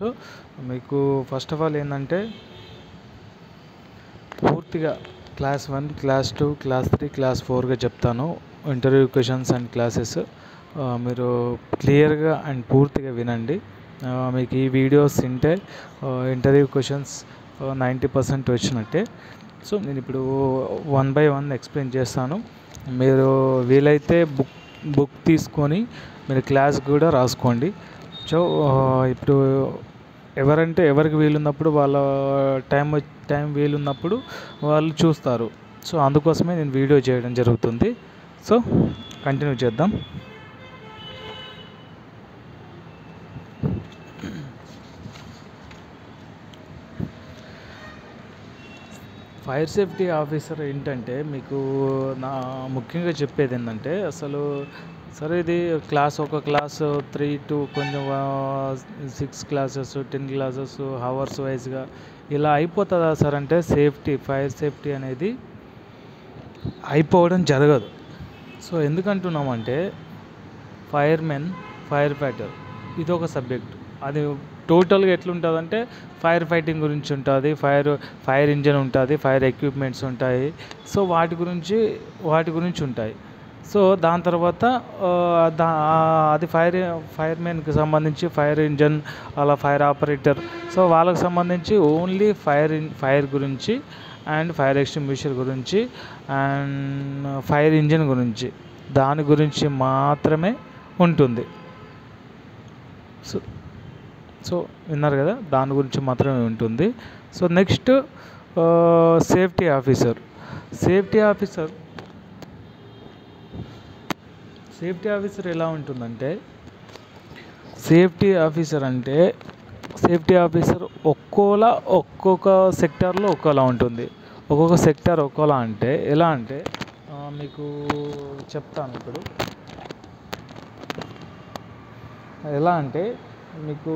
So మీకు first of all ఏంటంటే పూర్తిగా class one class two class three class ఫోర్గా చెప్తాను. ఇంటర్వ్యూ క్వశ్చన్స్ అండ్ క్లాసెస్ మీరు క్లియర్గా అండ్ పూర్తిగా వినండి. మీకు ఈ వీడియోస్ వింటే ఇంటర్వ్యూ క్వశ్చన్స్ నైంటీ పర్సెంట్ వచ్చినట్టే. సో నేను ఇప్పుడు వన్ బై వన్ ఎక్స్ప్లెయిన్ చేస్తాను. మీరు వీలైతే బుక్ బుక్ తీసుకొని మీరు క్లాస్ కూడా రాసుకోండి. సో ఇప్పుడు ఎవరంటే ఎవరికి వీలున్నప్పుడు వాళ్ళ టైం టైం వీలున్నప్పుడు వాళ్ళు చూస్తారు. సో అందుకోసమే నేను వీడియో చేయడం జరుగుతుంది. సో కంటిన్యూ చేద్దాం. ఫైర్ సేఫ్టీ ఆఫీసర్ ఏంటంటే మీకు నా ముఖ్యంగా చెప్పేది ఏంటంటే అసలు సరే ఇది క్లాస్ ఒక క్లాస్ త్రీ టు కొంచెం six classes ten classes hours వైజ్గా ఇలా అయిపోతుందా సార్? అంటే సేఫ్టీ ఫైర్ సేఫ్టీ అనేది అయిపోవడం జరగదు. సో ఎందుకంటున్నామంటే ఫైర్మెన్ ఫైర్ ఫైటర్ ఇది ఒక సబ్జెక్ట్. అది టోటల్గా ఎట్లుంటుందంటే ఫైర్ ఫైటింగ్ గురించి ఉంటుంది ఫైర్ ఫైర్ ఇంజన్ ఉంటుంది ఫైర్ ఎక్విప్మెంట్స్ ఉంటాయి. సో వాటి గురించి వాటి గురించి ఉంటాయి. సో దాని తర్వాత దా అది ఫైర్ ఫైర్ మ్యాన్కి సంబంధించి ఫైర్ ఇంజన్ అలా ఫైర్ ఆపరేటర్. సో వాళ్ళకి సంబంధించి ఓన్లీ ఫైర్ ఫైర్ గురించి అండ్ ఫైర్ ఎక్స్టింగ్విషర్ గురించి అండ్ ఫైర్ ఇంజిన్ గురించి. దాని గురించి మాత్రమే ఉంటుంది. సో సో విన్నారు కదా దాని గురించి మాత్రమే ఉంటుంది. So next safety officer. Safety officer safety officer ఎలా ఉంటుందంటే సేఫ్టీ ఆఫీసర్ అంటే సేఫ్టీ ఆఫీసర్ ఒక్కోలా ఒక్కొక్క సెక్టార్లో ఒక్కోలా ఉంటుంది. ఒక్కొక్క సెక్టార్ ఒక్కోలా అంటే ఎలా అంటే మీకు చెప్తాను ఇప్పుడు. ఎలా అంటే మీకు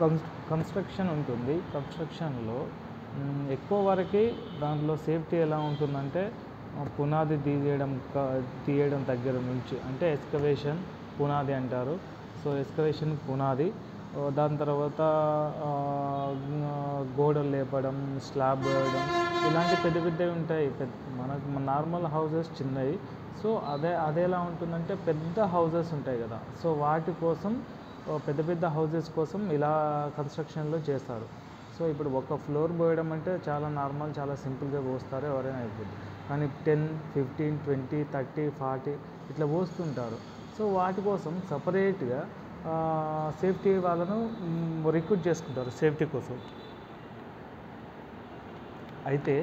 కన్స్ కన్స్ట్రక్షన్ ఉంటుంది. కన్స్ట్రక్షన్లో ఎక్కువ వరకు దాంట్లో సేఫ్టీ ఎలా ఉంటుందంటే పునాది తీయడం తీయడం దగ్గర నుంచి అంటే ఎక్స్కవేషన్ పునాది అంటారు. సో ఎక్స్కవేషన్ పునాది. దాని తర్వాత గోడలు లేపడం స్లాబ్ వేయడం ఇలాంటి పెద్ద పెద్దవి ఉంటాయి. పెద్ద మనకు నార్మల్ హౌసెస్ చిన్నవి. సో అదే అదే ఎలా ఉంటుందంటే పెద్ద హౌసెస్ ఉంటాయి కదా. సో వాటి కోసం పెద్ద పెద్ద హౌసెస్ కోసం ఇలా కన్స్ట్రక్షన్లో చేస్తారు. సో ఇప్పుడు ఒక ఫ్లోర్ పోయడం అంటే చాలా నార్మల్ చాలా సింపుల్గా పోస్తారు ఎవరైనా అయిపోతుంది కానీ ten fifteen twenty thirty forty ఇట్లా పోస్తుంటారు. సో వాటి కోసం సపరేట్గా సేఫ్టీ వాళ్ళను రిక్రూట్ చేసుకుంటారు సేఫ్టీ కోసం. అయితే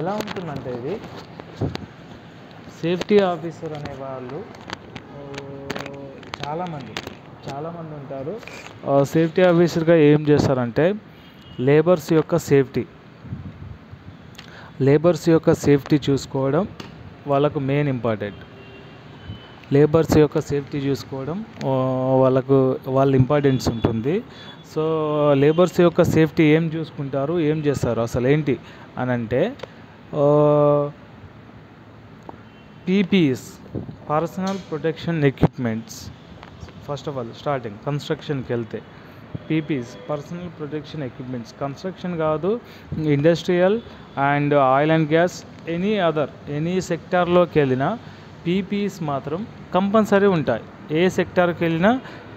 ఎలా ఉంటుందంటే ఇది సేఫ్టీ ఆఫీసర్ అనే వాళ్ళు చాలామంది చాలామంది ఉంటారు. సేఫ్టీ ఆఫీసర్గా ఏం చేస్తారంటే లేబర్స్ యొక్క సేఫ్టీ. లేబర్స్ యొక్క సేఫ్టీ చూసుకోవడం వాళ్ళకు మెయిన్ ఇంపార్టెంట్. లేబర్స్ యొక్క సేఫ్టీ చూసుకోవడం వాళ్ళకు వాళ్ళ ఇంపార్టెన్స్ ఉంటుంది. సో లేబర్స్ యొక్క సేఫ్టీ ఏం చూసుకుంటారు ఏం చేస్తారు అసలు ఏంటి అని అంటే PPEs personal protection equipments. First of all starting కన్స్ట్రక్షన్కి వెళ్తే. PPEs personal protection equipments. Construction కాదు industrial and oil and gas any other any సెక్టార్లోకి వెళ్ళినా పీపీస్ మాత్రం కంపల్సరీ ఉంటాయి. ఏ సెక్టార్కి వెళ్ళినా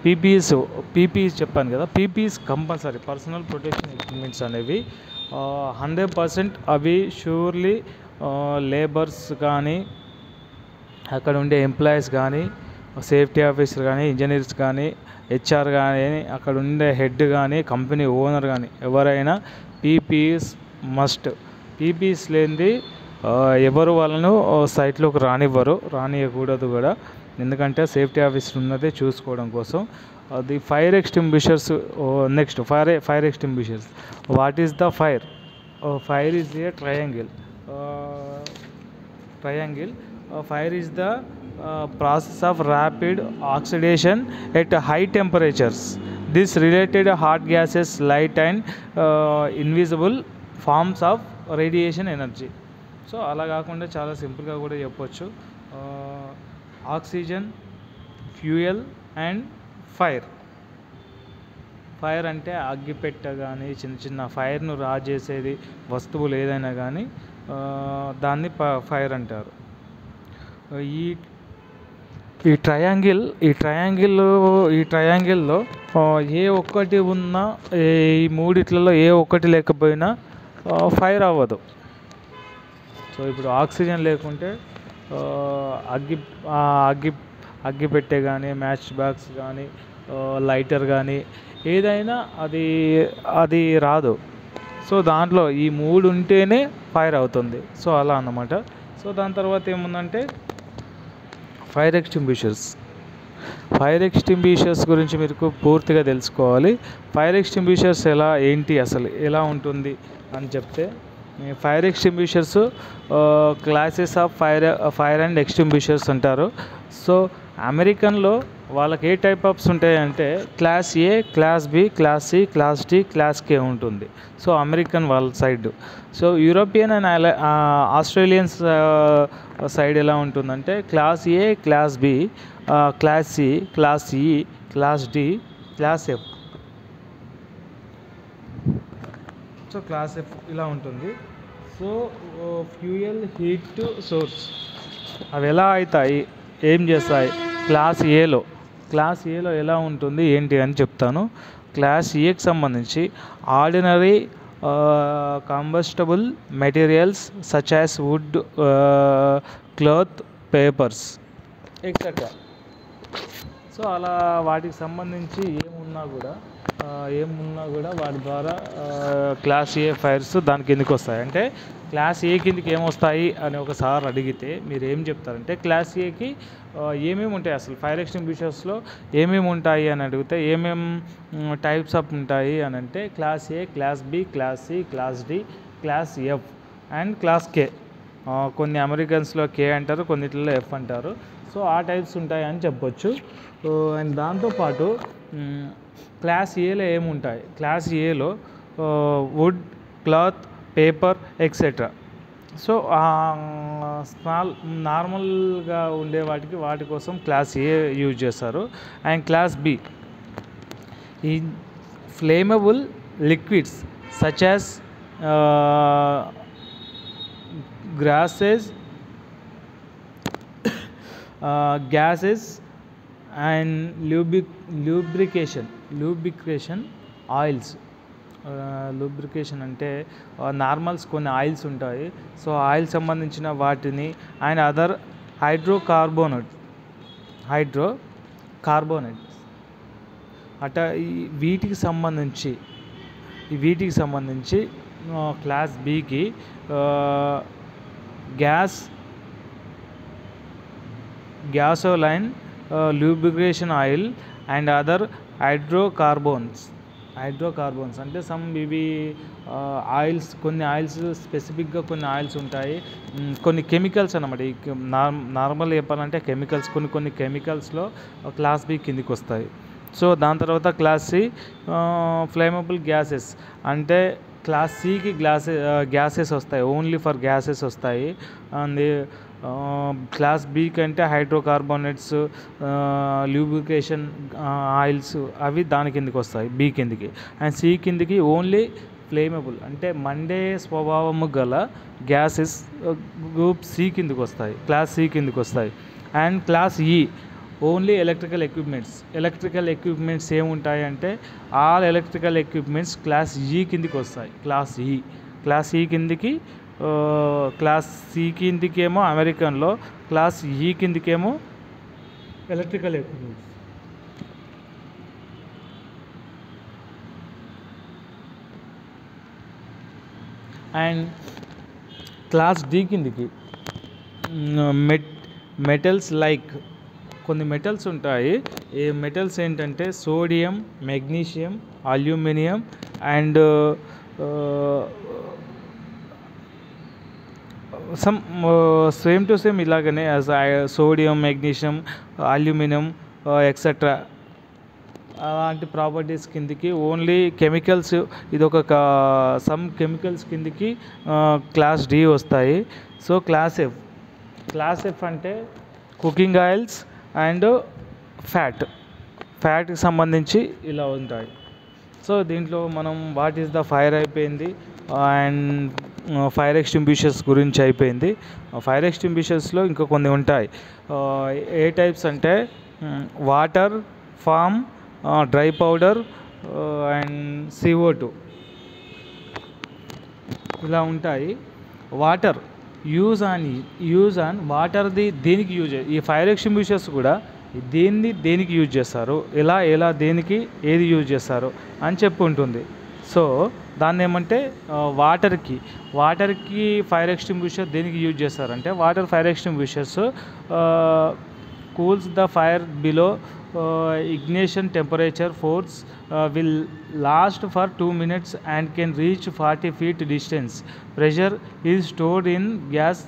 పీపీఎస్ పీపీఎస్ చెప్పాను కదా PPEs compulsory. Personal protection equipments అనేవి హండ్రెడ్ పర్సెంట్ అవి షూర్లీ లేబర్స్ కానీ అక్కడ ఉండే ఎంప్లాయీస్ కానీ సేఫ్టీ ఆఫీసర్ కానీ ఇంజనీర్స్ కానీ హెచ్ఆర్ కానీ అక్కడ ఉండే హెడ్ కానీ కంపెనీ ఓనర్ కానీ ఎవరైనా పీపీఎస్ మస్ట్. పీపీఎస్ లేనిది ఎవరు వాళ్ళను సైట్లోకి రానివ్వరు రానియకూడదు కూడా. ఎందుకంటే సేఫ్టీ ఆఫీసర్ ఉన్నదే చూసుకోవడం కోసం. అది fire extinguishers next fire fire extinguishers. What is the fire? Fire is a triangle. Triangle. Fire is the process of rapid oxidation at high temperatures this related heart gases light and invisible forms of radiation energy so అలా కాకుండా చాలా సింపుల్గా కూడా చెప్పొచ్చు. Oxygen fuel and fire fire అంటే అగ్గిపెట్ట కానీ చిన్న చిన్న ఫైర్ను రా చేసేది వస్తువులు ఏదైనా కానీ దాన్ని ఫైర్ అంటారు. ఈ ఈ ట్రయాంగిల్ ఈ ట్రయాంగిల్ ఈ ట్రయాంగిల్లో ఏ ఒక్కటి ఉన్నా ఈ మూడిట్లలో ఏ ఒక్కటి లేకపోయినా ఫైర్ అవ్వదు. సో ఇప్పుడు ఆక్సిజన్ లేకుంటే అగ్గి అగ్గి అగ్గి పెట్టే కానీ మ్యాచ్ బాక్స్ కానీ లైటర్ కానీ ఏదైనా అది అది రాదు. సో దాంట్లో ఈ మూడు ఉంటేనే ఫైర్ అవుతుంది. సో అలా అన్నమాట. సో దాని తర్వాత ఏముందంటే ఫైర్ ఎక్స్టింగ్విషర్స్ ఫైర్ ఎక్స్టింగ్విషర్స్ గురించి మీకు పూర్తిగా తెలుసుకోవాలి. ఫైర్ ఎక్స్టింగ్విషర్స్ ఎలా ఏంటి అసలు ఎలా ఉంటుంది అని చెప్తే fire extinguishers classes of fire fire and extinguishers అంటారు. సో అమెరికన్లో వాళ్ళకి ఏ టైప్ ఆఫ్స్ ఉంటాయంటే class A class B class C class D class K ఉంటుంది. సో అమెరికన్ వాళ్ళ side. So European and Australians side ఎలా ఉంటుందంటే class A class B class C class E class D class F. So class F ఇలా ఉంటుంది. So fuel heat source. అవి ఎలా అవుతాయి? ఏం చేస్తాయి? క్లాస్ ఏలో క్లాస్ ఏలో ఎలా ఉంటుంది ఏంటి అని చెప్తాను. క్లాస్ ఏకి సంబంధించి ordinary combustible materials such as wood cloth papers. Etcetera so అలా వాటికి సంబంధించి ఏమున్నా కూడా ఏమున్నా కూడా వాటి ద్వారా క్లాస్ ఏ ఫైర్స్ దాని కిందకి వస్తాయి? అంటే క్లాస్ ఏ కిందకి ఏమొస్తాయి అని ఒకసారి అడిగితే మీరు ఏం చెప్తారంటే క్లాస్ ఏకి ఏమేమి ఉంటాయి అసలు? ఫైర్ ఎక్స్టింగ్విషర్స్లో ఏమేమి ఉంటాయి అని అడిగితే ఏమేం టైప్స్ ఆఫ్ ఉంటాయి అని అంటే class A class B class C class D class F and class K కొన్ని అమెరికన్స్లో కే అంటారు కొన్నిటిలో ఎఫ్ అంటారు. సో ఆ టైప్స్ ఉంటాయి అని చెప్పొచ్చు అండ్ దాంతోపాటు క్లాస్ ఏలో ఏముంటాయి? క్లాస్ ఏలో wood cloth paper etcetera so small నార్మల్గా ఉండే వాటికి వాటి కోసం క్లాస్ ఏ యూజ్ చేస్తారు? అండ్ క్లాస్ బి ఈ flammable liquids such as grasses gases and లూబిక్ lubrication lubrication oils lubrication అంటే నార్మల్స్ కొన్ని ఆయిల్స్ ఉంటాయి. సో ఆయిల్ సంబంధించిన వాటిని and other hydrocarbonate hydrocarbonate అట వీటికి సంబంధించి వీటికి సంబంధించి క్లాస్ బీకి gas gasoline lubrication oil and other hydrocarbons. Hydrocarbons అంటే సమ్ ఇవి ఆయిల్స్ కొన్ని ఆయిల్స్ స్పెసిఫిక్గా కొన్ని ఆయిల్స్ ఉంటాయి. కొన్ని కెమికల్స్ అనమాట ఈ నార్మల్ చెప్పాలంటే కెమికల్స్ కొన్ని కొన్ని కెమికల్స్లో క్లాస్ బి కిందికి వస్తాయి సో దాని తర్వాత క్లాస్ సి ఫ్లేమబుల్ గ్యాసెస్. అంటే క్లాస్ సికి గ్లాసెస్ గ్యాసెస్ వస్తాయి. ఓన్లీ ఫర్ గ్యాసెస్ వస్తాయి. అండ్ క్లాస్ బి కంటే హైడ్రోకార్బోనేట్స్ ల్యూబ్రికేషన్ ఆయిల్స్ అవి దాని కిందకి వస్తాయి బి కిందికి. అండ్ సి కిందికి ఓన్లీ ఫ్లేమబుల్. అంటే మండే స్వభావము గల గ్యాసెస్ గ్రూప్ సి కిందకి వస్తాయి క్లాస్ సి కిందకి వస్తాయి. And class E only electrical equipments. Electrical equipments ఏముంటాయి అంటే all electrical equipments class E కిందికి వస్తాయి క్లాస్ ఈ. క్లాస్ ఈ కిందికి క్లాస్ సి కిందికేమో అమెరికన్లో class E కిందికేమో electrical equipments. And class D కిందికి మెట్ మెటల్స్ లైక్ కొన్ని మెటల్స్ ఉంటాయి. ఈ మెటల్స్ ఏంటంటే sodium magnesium aluminium and some same to same ఇలాగనే సోడియం మెగ్నీషియం అల్యూమినియం ఎక్సెట్రా అలాంటి ప్రాపర్టీస్ కిందికి ఓన్లీ కెమికల్స్ ఇది ఒక సమ్ కెమికల్స్ కిందికి క్లాస్ డి వస్తాయి. So class F class F అంటే కుకింగ్ ఆయిల్స్ అండ్ ఫ్యాట్ ఫ్యాట్కి సంబంధించి ఇలా ఉంటాయి. సో దీంట్లో మనం వాట్ ఈస్ ద ఫైర్ అయిపోయింది? అండ్ ఫైర్ ఎక్స్టింబ్యూషర్స్ గురించి అయిపోయింది. ఫైర్ ఎక్స్టింబ్యూషర్స్లో ఇంకా కొన్ని ఉంటాయి. ఏ టైప్స్ అంటే water foam dry powder and CO two ఇలా ఉంటాయి. Water use on use on వాటర్ది దేనికి యూజ్ ఈ ఫైర్ ఎక్స్టింగ్విషర్స్ కూడా దేన్ని దేనికి యూజ్ చేస్తారు? ఎలా ఎలా దేనికి ఏది యూజ్ చేస్తారు? అని చెప్పి ఉంటుంది. సో దాన్ని ఏమంటే వాటర్కి వాటర్కి ఫైర్ ఎక్స్టింగ్విషర్ దేనికి యూజ్ చేస్తారంటే water fire extinguishers cools the fire below ignition temperature force will last for two minutes and can reach forty feet distance. Pressure is stored in gas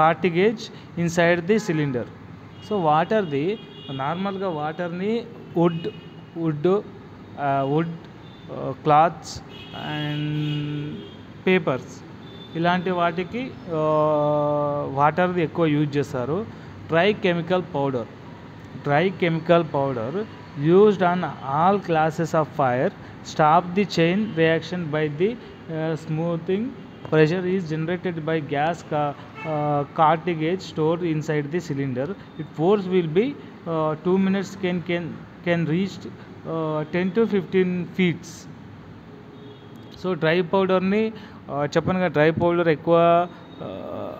cartridge inside the cylinder. So వాటర్ది నార్మల్గా వాటర్ని wood wood wood cloths and papers. ఇలాంటి వాటికి వాటర్ది ఎక్కువ use చేస్తారు. Dry chemical powder. Dry chemical powder used on all classes of fire stop the chain reaction by the smoothing pressure is generated by gas cartridge store inside the cylinder. It force will be two minutes can can can reached ten to fifteen feets so dry పౌడర్ని చెప్పనుగా dry powder ఎక్కువ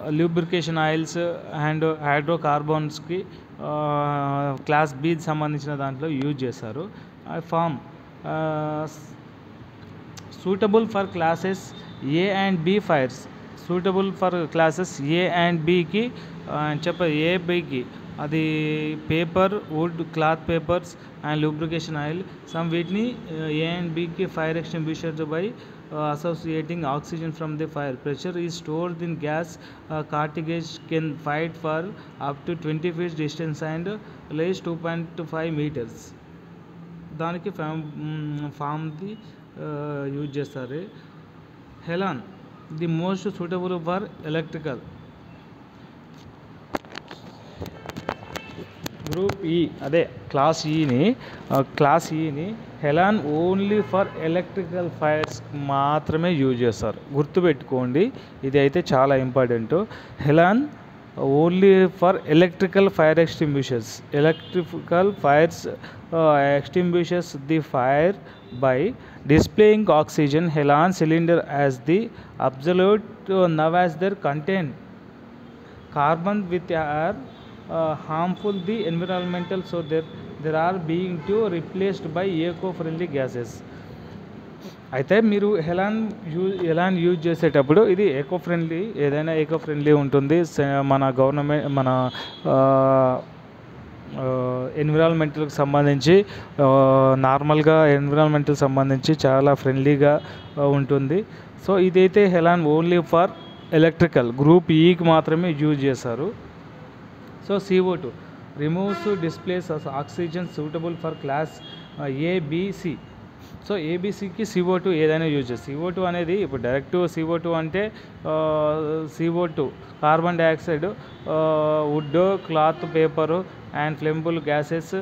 lubrication oils and హైడ్రోకార్బోన్స్కి class బీకి సంబంధించిన దాంట్లో use చేస్తారు. Foam suitable for classes A and B fires suitable for classes A and బికి చెప్ప A బికి అది paper wood cloth papers and lubrication oil some వీటిని ఏ and బికి fire extinguishers by associating oxygen from the fire pressure is stored in gas uh, cartridge can fight for up to 20 feet distance and lays 2.5 meters దానికి form ఫామ్ది use చేస్తారు హెలాన్ the most suitable for electrical group E అదే class ఈని class ఈని halon only for electrical fires మాత్రమే use చేస్తారు. గుర్తుపెట్టుకోండి ఇది అయితే చాలా important halon only for electrical fire extinguishers electrical fires extinguishers the fire by displaying oxygen halon cylinder as the absolute now as there content carbon with are Uh, harmful the environmental. So there there are being to replaced by eco-friendly gases. అయితే మీరు హెలాన్ use హెలాన్ use చేసేటప్పుడు ఇది eco friendly ఏదైనా eco friendly ఉంటుంది మన government మన uh, uh, ఎన్విరాన్మెంటల్కి సంబంధించి నార్మల్గా ఎన్విరాన్మెంటల్ సంబంధించి చాలా ఫ్రెండ్లీగా ఉంటుంది. సో ఇదైతే halon only for electrical group e ఈకి మాత్రమే యూజ్ చేశారు. So CO two removes displace oxygen suitable for class ABC so ఏబిసికి CO two ఏదైనా యూజ్ చేస్తారు సిఓ టూ అనేది ఇప్పుడు డైరెక్ట్ సిఓ టూ అంటే CO two carbon dioxide wood cloth paper and flammable gases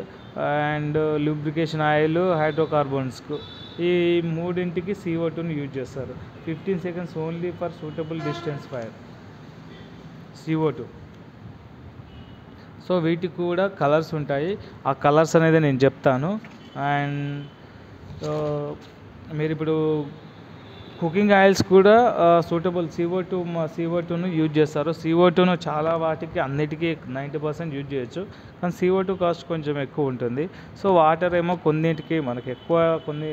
and lubrication oil హైడ్రోకార్బన్స్కు ఈ మూడింటికి CO టూని use చేస్తారు. Fifteen seconds only for suitable distance fire CO two so వీటికి కూడా కలర్స్ ఉంటాయి. ఆ కలర్స్ అనేది నేను చెప్తాను. అండ్ మీరు ఇప్పుడు కుకింగ్ ఆయిల్స్ కూడా సూటబుల్ సిఓ టూ సిఓ టూను యూజ్ చేస్తారు. సిఓ టూను చాలా వాటికి అన్నిటికీ నైంటీ పర్సెంట్ యూజ్ చేయొచ్చు. కానీ సిఓ టూ కాస్ట్ కొంచెం ఎక్కువ ఉంటుంది. సో వాటర్ ఏమో కొన్నింటికి మనకి ఎక్కువ కొన్ని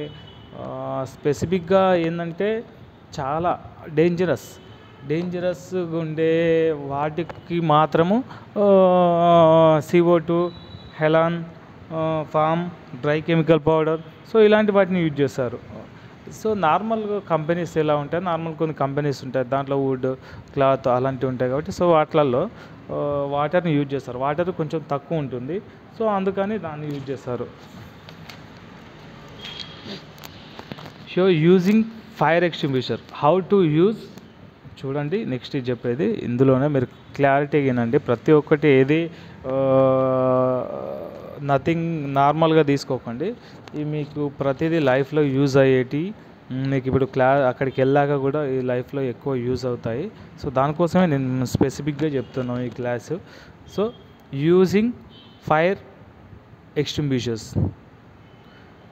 స్పెసిఫిక్గా ఏంటంటే చాలా డేంజరస్ డేంజరస్ ఉండే వాటికి మాత్రము CO two halon foam dry chemical powder. So ఇలాంటి వాటిని యూజ్ చేస్తారు. సో నార్మల్గా కంపెనీస్ ఎలా ఉంటాయి? నార్మల్ కొన్ని కంపెనీస్ ఉంటాయి. దాంట్లో వుడ్ క్లాత్ అలాంటివి ఉంటాయి కాబట్టి సో వాటిలలో వాటర్ని యూజ్ చేస్తారు. వాటర్ కొంచెం తక్కువ ఉంటుంది. సో అందుకని దాన్ని యూజ్ చేస్తారు. Show using fire extinguisher. How to use? చూడండి నెక్స్ట్ ఇది చెప్పేది. ఇందులోనే మీరు క్లారిటీ వినండి ప్రతి ఒక్కటి ఏది నథింగ్ నార్మల్గా తీసుకోకండి. ఇవి మీకు ప్రతిదీ లైఫ్లో యూజ్ అయ్యేటి మీకు ఇప్పుడు క్లా అక్కడికి వెళ్ళాక కూడా ఈ లైఫ్లో ఎక్కువ యూజ్ అవుతాయి. సో దానికోసమే నేను స్పెసిఫిక్గా చెప్తున్నాను ఈ class so using fire extinguishers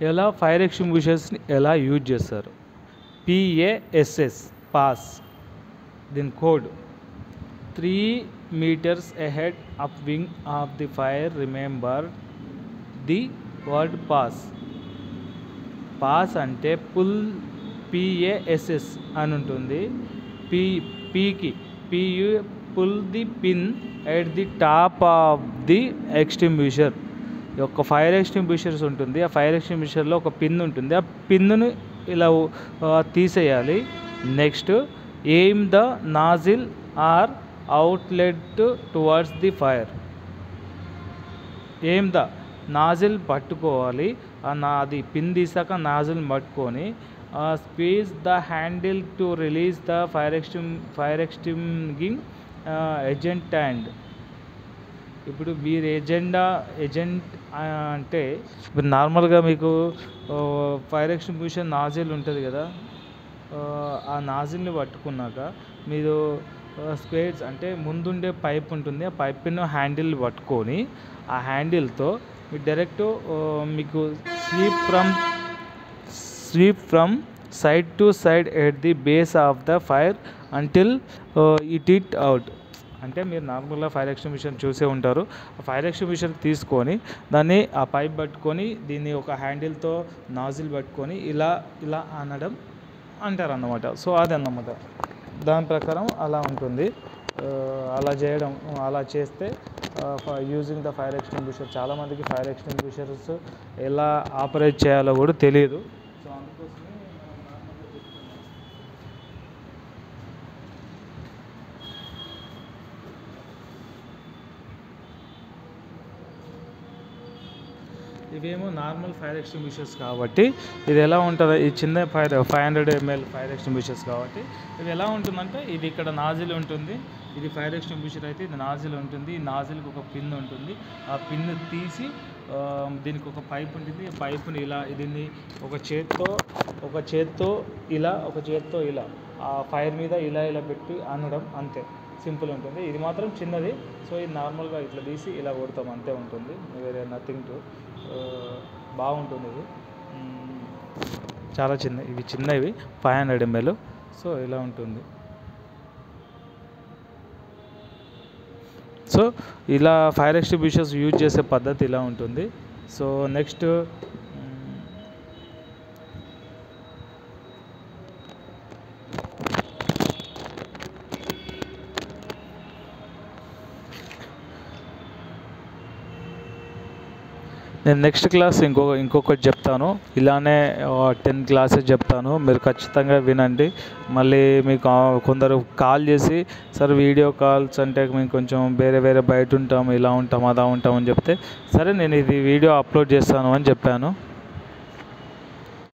ఎలా ఫైర్ ఎక్స్టింగ్విషర్స్ని ఎలా యూజ్ చేస్తారు? P A S S pass దీని code three metres ahead upwind of the fire remember the word pass pass అంటే pull P A S S అని ఉంటుంది. పి పీకి P U pull the pin at the top of the extinguisher ఒక fire extinguishers ఉంటుంది. ఆ fire ఎక్స్టింబ్యూషర్లో ఒక pin ఉంటుంది. ఆ పిన్నును ఇలా తీసేయాలి. Next aim the nozzle or outlet towards the fire aim the nozzle పట్టుకోవాలి. అది పిన్ తీసాక నాజిల్ పట్టుకొని squeeze the handle to release the fire ఎక్స్టిమ్ fire extinguishing agent hand ఇప్పుడు మీరు ఎజెండా ఏజెంట్ అంటే ఇప్పుడు నార్మల్గా మీకు ఫైర్ ఎక్స్టింగ్విషన్ నాజిల్ ఉంటుంది కదా ఆ, నాజిల్ని పట్టుకున్నాక మీరు స్క్వేర్స్ అంటే ముందుండే పైప్ ఉంటుంది ఆ పైప్ను హ్యాండిల్ పట్టుకొని ఆ హ్యాండిల్తో మీరు డైరెక్ట్ మీకు sweep from sweep from side to side at the base of the fire until it it out అంటే మీరు నార్మల్గా ఫైర్ ఎక్స్టింగ్విషన్ చూసే ఉంటారు. ఆ ఫైర్ ఎక్స్టింగ్విషన్ తీసుకొని దాన్ని ఆ పైప్ పట్టుకొని దీన్ని ఒక హ్యాండిల్తో నాజిల్ పట్టుకొని ఇలా ఇలా అనడం అంటారు అన్నమాట సో అది అన్నమాట దాని ప్రకారం అలా ఉంటుంది. అలా చేయడం అలా చేస్తే యూజింగ్ ద ఫైర్ ఎక్స్టింగ్విషర్ చాలామందికి ఫైర్ ఎక్స్టింగ్విషర్స్ ఎలా ఆపరేట్ చేయాలో కూడా తెలియదు సో అందుకోసమే మనం నార్మల్గా చెప్తున్నాం ఇవేమో నార్మల్ ఫైర్ ఎక్స్టింగ్విషర్స్ కాబట్టి ఇది ఎలా ఉంటుంది? ఈ చిన్న fire five hundred ML fire extinguishers కాబట్టి ఇది ఎలా ఉంటుందంటే ఇది ఇక్కడ నాజిల్ ఉంటుంది. ఇది ఫైర్ ఎక్స్టింగ్విషర్ అయితే ఇది నాజిల్ ఉంటుంది. ఈ నాజిల్కి ఒక పిన్ ఉంటుంది. ఆ పిన్ తీసి దీనికి ఒక పైప్ ఉంటుంది. ఈ పైపుని ఇలా దీన్ని ఒక చేత్తో ఒక చేత్తో ఇలా ఒక చేత్తో ఇలా ఆ ఫైర్ మీద ఇలా ఇలా పెట్టి అనడం అంతే. సింపుల్ ఉంటుంది. ఇది మాత్రం చిన్నది. సో ఇది నార్మల్గా ఇట్లా తీసి ఇలా కొడతాం. అంతే ఉంటుంది. వేరే నథింగ్ టు బాగుంటుంది ఇది. చాలా చిన్న ఇవి చిన్నవి ఫైవ్ హండ్రెడ్ ఎంఎల్ సో ఇలా ఉంటుంది. సో ఇలా ఫైర్ ఎక్స్టిబ్యూషన్స్ యూజ్ చేసే పద్ధతి ఇలా ఉంటుంది. సో నెక్స్ట్ నేను నెక్స్ట్ క్లాస్ ఇంకొక ఇంకొకటి చెప్తాను. ఇలానే టెన్ క్లాసెస్ చెప్తాను. మీరు ఖచ్చితంగా వినండి. మళ్ళీ మీకు కొందరు కాల్ చేసి సార్ వీడియో కాల్స్ అంటే మేము కొంచెం వేరే వేరే బయట ఉంటాం ఇలా ఉంటాం అలా ఉంటాం అని చెప్తే సరే నేను ఇది వీడియో అప్లోడ్ చేస్తాను అని చెప్పాను.